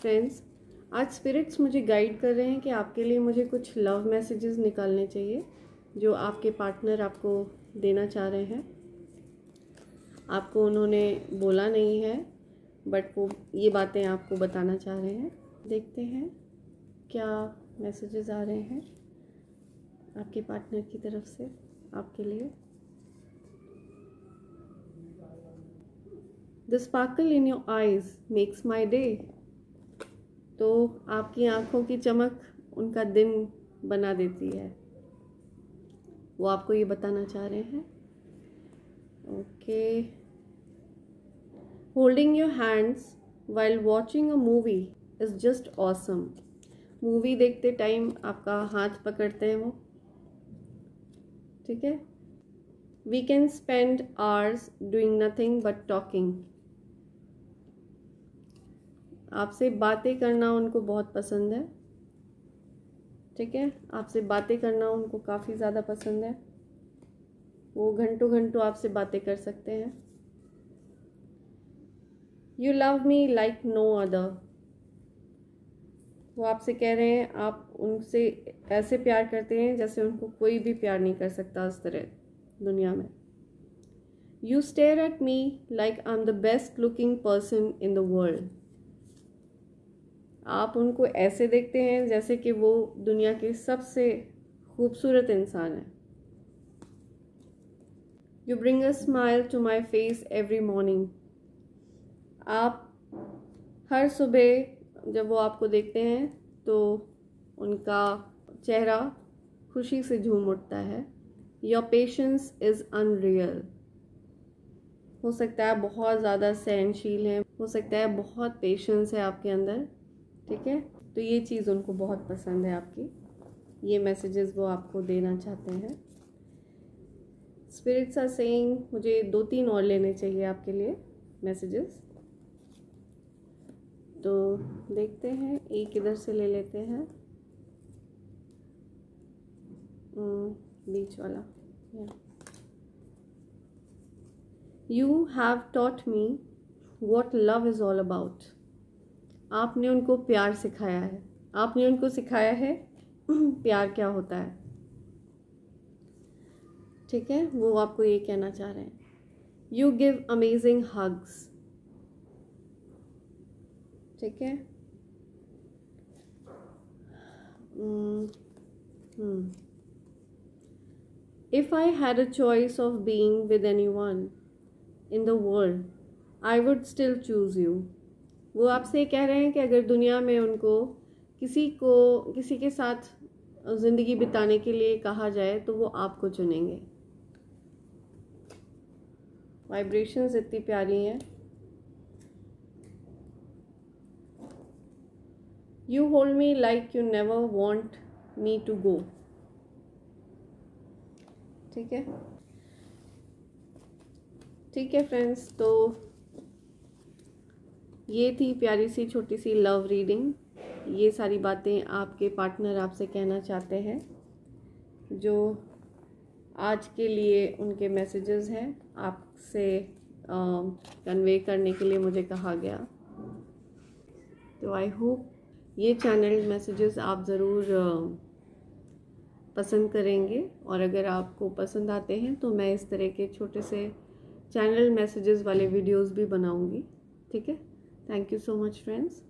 Friends आज spirits मुझे guide कर रहे हैं कि आपके लिए मुझे कुछ लव मैसेजेस निकालने चाहिए, जो आपके पार्टनर आपको देना चाह रहे हैं। आपको उन्होंने बोला नहीं है बट वो ये बातें आपको बताना चाह रहे हैं। देखते हैं क्या मैसेजेस आ रहे हैं आपके पार्टनर की तरफ़ से, आपके लिए। The sparkle in your eyes makes my day तो आपकी आँखों की चमक उनका दिन बना देती है। वो आपको ये बताना चाह रहे हैं। Okay. Holding your hands while watching a movie is just awesome movie देखते टाइम आपका हाथ पकड़ते हैं वो। ठीक है? We can spend hours doing nothing but talking आपसे बातें करना उनको बहुत पसंद है। ठीक है? आपसे बातें करना उनको काफ़ी ज़्यादा पसंद है। वो घंटों घंटों आपसे बातें कर सकते हैं। You love me like no other वो आपसे कह रहे हैं, आप उनसे ऐसे प्यार करते हैं जैसे उनको कोई भी प्यार नहीं कर सकता उस तरह दुनिया में। You stare at me like I am the best looking person in the world आप उनको ऐसे देखते हैं जैसे कि वो दुनिया के सबसे खूबसूरत इंसान है। You bring a smile to my face every morning आप हर सुबह जब वो आपको देखते हैं तो उनका चेहरा खुशी से झूम उठता है। योर पेशेंस इज़ अनरियल हो सकता है बहुत ज़्यादा सहनशील है, हो सकता है बहुत पेशेंस है आपके अंदर। ठीक है? तो ये चीज़ उनको बहुत पसंद है आपकी। ये मैसेजेस वो आपको देना चाहते हैं। स्पिरिट्स आर सेइंग मुझे दो तीन और लेने चाहिए आपके लिए मैसेजेस तो देखते हैं एक इधर से ले लेते हैं। हम्म, बीच वाला। You have taught me what love is all about आपने उनको प्यार सिखाया है। आपने उनको सिखाया है, प्यार क्या होता है? ठीक है, वो आपको ये कहना चाह रहे हैं। यू गिव अमेजिंग हग्स ठीक है? If I had a choice of being with anyone in the world I would still choose you वो आपसे कह रहे हैं कि अगर दुनिया में उनको किसी को, किसी के साथ ज़िंदगी बिताने के लिए कहा जाए तो वो आपको चुनेंगे। वाइब्रेशंस इतनी प्यारी हैं। You hold me like you never want me to go ठीक है? ठीक है फ्रेंड्स तो ये थी प्यारी सी, छोटी सी लव रीडिंग ये सारी बातें आपके पार्टनर आपसे कहना चाहते हैं, जो आज के लिए उनके मैसेजेस हैं, आपसे कन्वे करने के लिए मुझे कहा गया। तो आई होप ये चैनल मैसेजेस आप ज़रूर पसंद करेंगे। और अगर आपको पसंद आते हैं तो मैं इस तरह के छोटे से चैनल मैसेजेस वाले वीडियोस भी बनाऊँगी। ठीक है? Thank you so much friends.